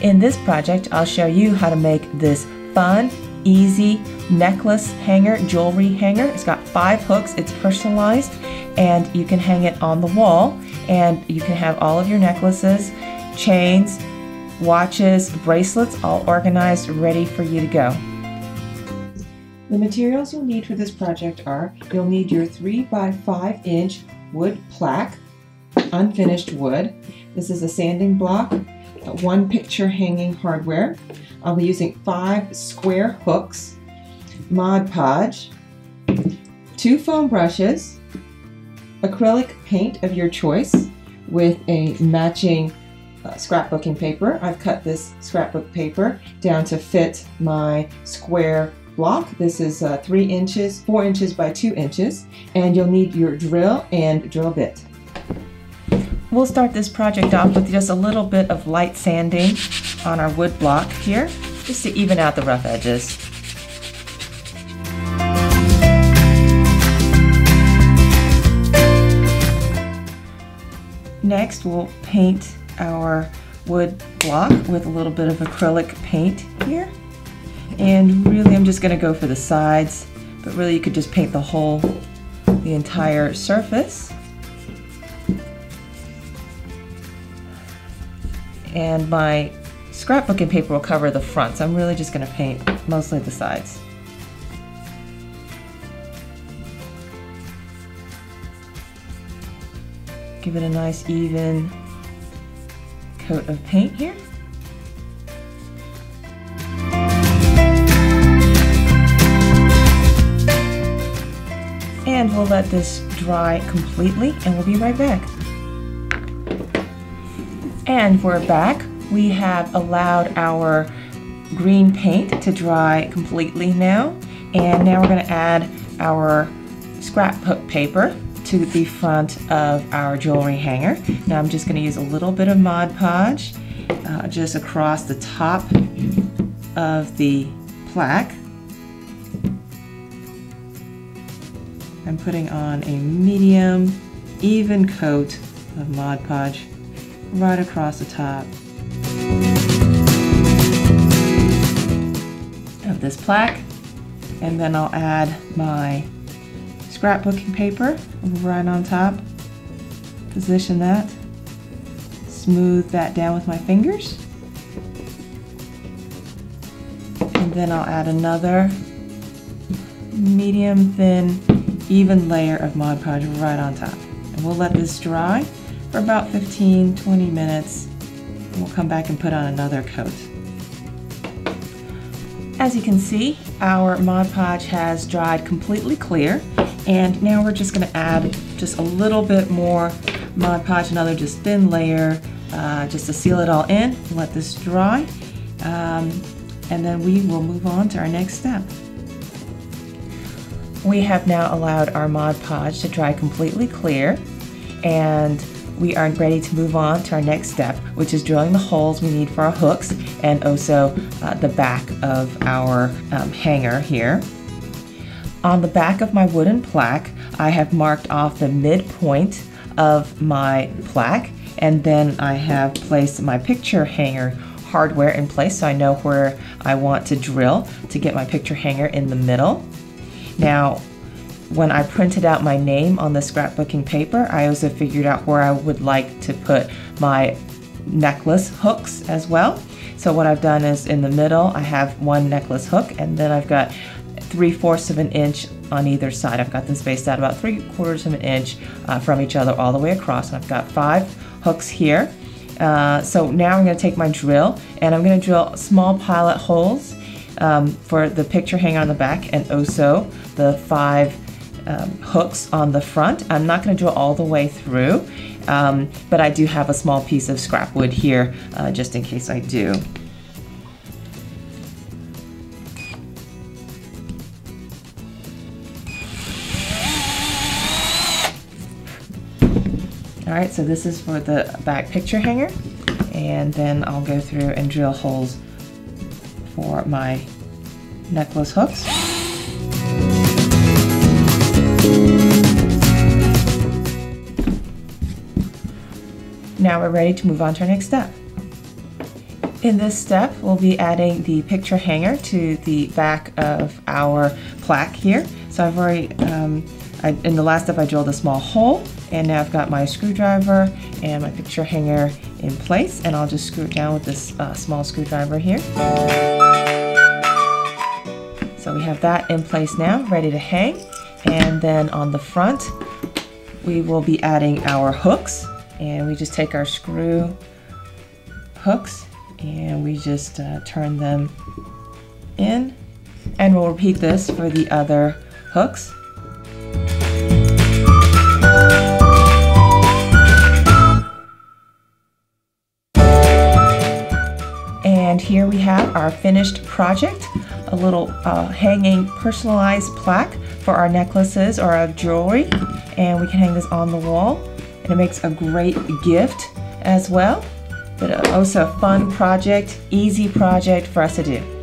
In this project, I'll show you how to make this fun, easy necklace hanger, jewelry hanger. It's got five hooks, it's personalized, and you can hang it on the wall, and you can have all of your necklaces, chains, watches, bracelets all organized, ready for you to go. The materials you'll need for this project are, you'll need your 3 by 5 inch wood plaque, unfinished wood. This is a sanding block, one picture hanging hardware. I'll be using five square hooks, Mod Podge, two foam brushes, acrylic paint of your choice with a matching uh, scrapbooking paper. I've cut this scrapbook paper down to fit my square block. This is uh, three inches, four inches by two inches, and you'll need your drill and drill bit. We'll start this project off with just a little bit of light sanding on our wood block here, just to even out the rough edges. Next, we'll paint our wood block with a little bit of acrylic paint here. And really, I'm just gonna go for the sides, but really you could just paint the whole, the entire surface. And my scrapbooking paper will cover the front, so I'm really just gonna paint mostly the sides. Give it a nice even coat of paint here. And we'll let this dry completely and we'll be right back. And we're back. We have allowed our green paint to dry completely now. And now we're gonna add our scrapbook paper to the front of our jewelry hanger. Now I'm just going to use a little bit of Mod Podge uh, just across the top of the plaque. I'm putting on a medium, even coat of Mod Podge right across the top of this plaque. And then I'll add my scrapbooking paper right on top. Position that. Smooth that down with my fingers. And then I'll add another medium thin even layer of Mod Podge right on top. And we'll let this dry for about 15-20 minutes. And we'll come back and put on another coat. As you can see, our Mod Podge has dried completely clear and now we're just gonna add just a little bit more Mod Podge, another just thin layer, uh, just to seal it all in, let this dry. Um, and then we will move on to our next step. We have now allowed our Mod Podge to dry completely clear and we are ready to move on to our next step, which is drilling the holes we need for our hooks and also uh, the back of our um, hanger here. On the back of my wooden plaque, I have marked off the midpoint of my plaque and then I have placed my picture hanger hardware in place so I know where I want to drill to get my picture hanger in the middle. Now, when I printed out my name on the scrapbooking paper, I also figured out where I would like to put my necklace hooks as well. So what I've done is in the middle, I have one necklace hook and then I've got 3 fourths of an inch on either side. I've got them spaced out about 3 quarters of an inch uh, from each other all the way across. And I've got five hooks here. Uh, so now I'm going to take my drill and I'm going to drill small pilot holes um, for the picture hanger on the back and also the five um, hooks on the front. I'm not going to drill all the way through, um, but I do have a small piece of scrap wood here uh, just in case I do. All right, so this is for the back picture hanger. And then I'll go through and drill holes for my necklace hooks. Now we're ready to move on to our next step. In this step, we'll be adding the picture hanger to the back of our plaque here. So I've already, um, I, in the last step I drilled a small hole and now I've got my screwdriver and my picture hanger in place and I'll just screw it down with this uh, small screwdriver here. So we have that in place now, ready to hang. And then on the front, we will be adding our hooks. And we just take our screw hooks and we just uh, turn them in. And we'll repeat this for the other hooks. And here we have our finished project, a little uh, hanging personalized plaque for our necklaces or our jewelry. And we can hang this on the wall and it makes a great gift as well but also a fun project, easy project for us to do.